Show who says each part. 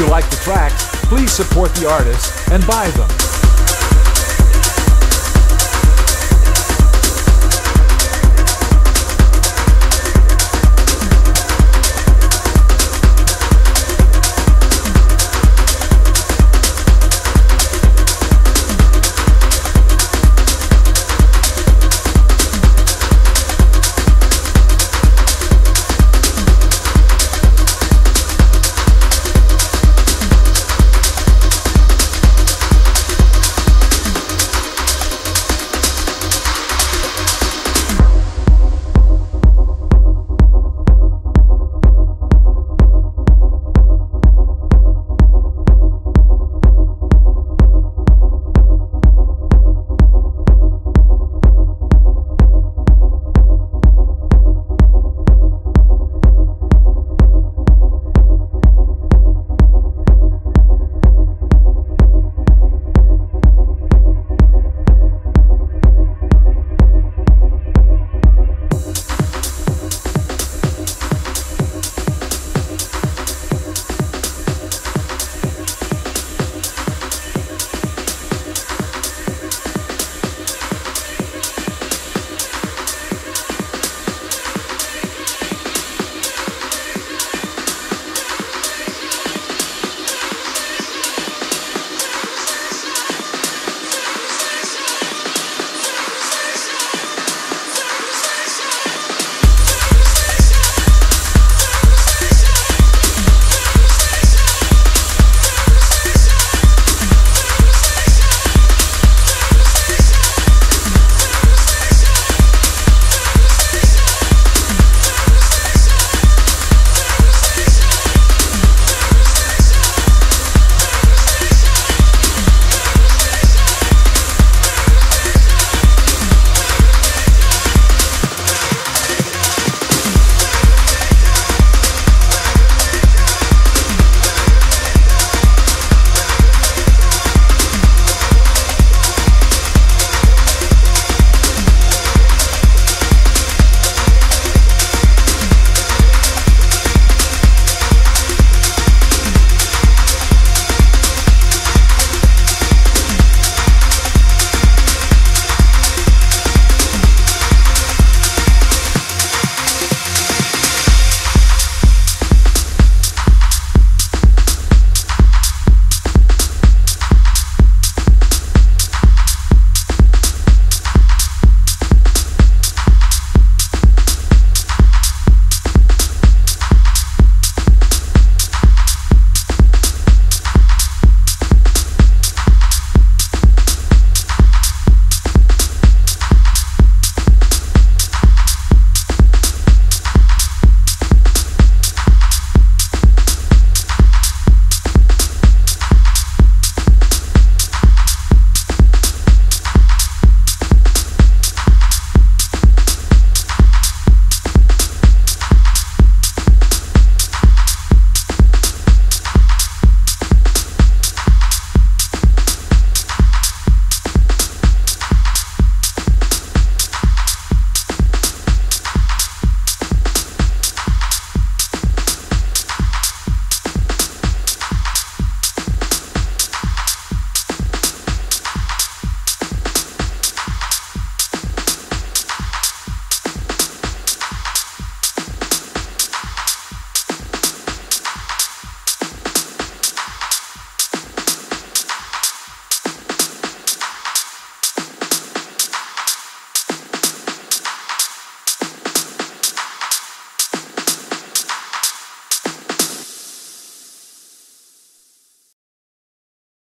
Speaker 1: you like the tracks, please support the artists and buy them.